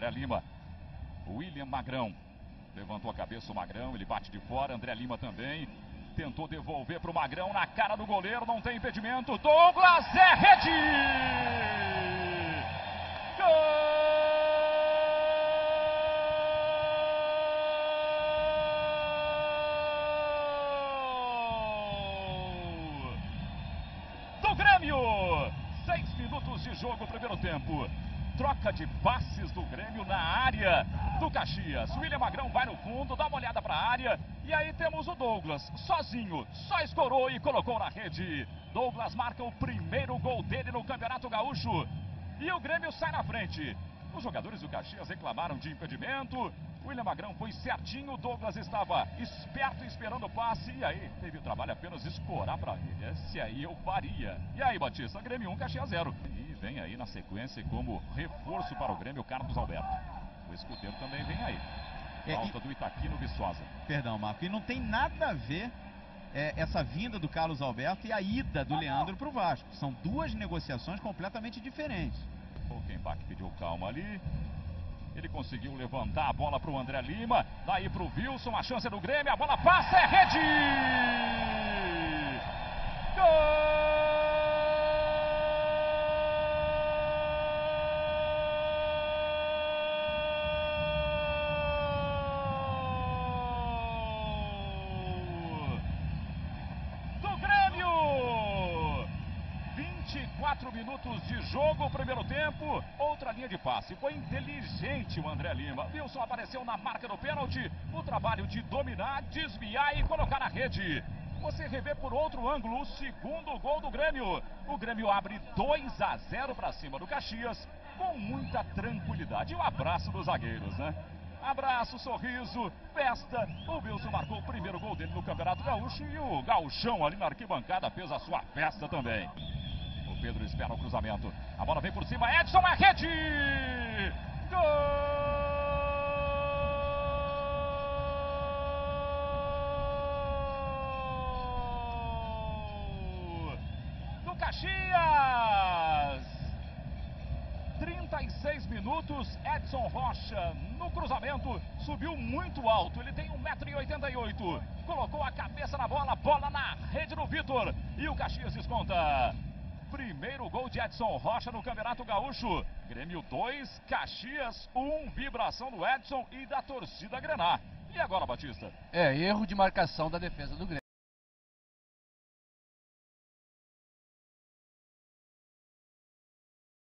André Lima. William Magrão. Levantou a cabeça o Magrão, ele bate de fora. André Lima também. Tentou devolver para o Magrão na cara do goleiro, não tem impedimento. Douglas é rede! Gol! Do Grêmio! Seis minutos de jogo, primeiro tempo. Troca de passes do Grêmio na área do Caxias. William Magrão vai no fundo, dá uma olhada para a área. E aí temos o Douglas, sozinho, só escorou e colocou na rede. Douglas marca o primeiro gol dele no Campeonato Gaúcho. E o Grêmio sai na frente. Os jogadores do Caxias reclamaram de impedimento. William Magrão foi certinho, Douglas estava esperto esperando o passe. E aí teve o trabalho apenas escorar para ele. Esse aí eu faria. E aí, Batista, Grêmio 1, Caxias 0. Vem aí na sequência como reforço para o Grêmio, Carlos Alberto. O escudeiro também vem aí. É, Falta e- do Itaqui no Viçosa. Perdão, Marco. E não tem nada a ver é, essa vinda do Carlos Alberto e a ida do Leandro pro Vasco. São duas negociações completamente diferentes. O Kembach pediu calma ali. Ele conseguiu levantar a bola para o André Lima. Daí para o Wilson, a chance é do Grêmio. A bola passa, é rede! Gol! 24 minutos de jogo, primeiro tempo, outra linha de passe. Foi inteligente o André Lima. Wilson apareceu na marca do pênalti. O trabalho de dominar, desviar e colocar na rede. Você revê por outro ângulo o segundo gol do Grêmio. O Grêmio abre 2 a 0 para cima do Caxias com muita tranquilidade. E o abraço dos zagueiros, né? Abraço, sorriso, festa. O Wilson marcou o primeiro gol dele no Campeonato Gaúcho e o Gauchão ali na arquibancada fez a sua festa também. Pedro espera o cruzamento. A bola vem por cima. Edson é rede! Gol! Do Caxias! 36 minutos, Edson Rocha no cruzamento, subiu muito alto, ele tem 1,88m, colocou a cabeça na bola, bola na rede do Vitor, e o Caxias desconta. Primeiro gol de Edson Rocha no Campeonato Gaúcho, Grêmio 2, Caxias 1, vibração do Edson e da torcida Grenar. E agora, Batista? É, erro de marcação da defesa do Grêmio.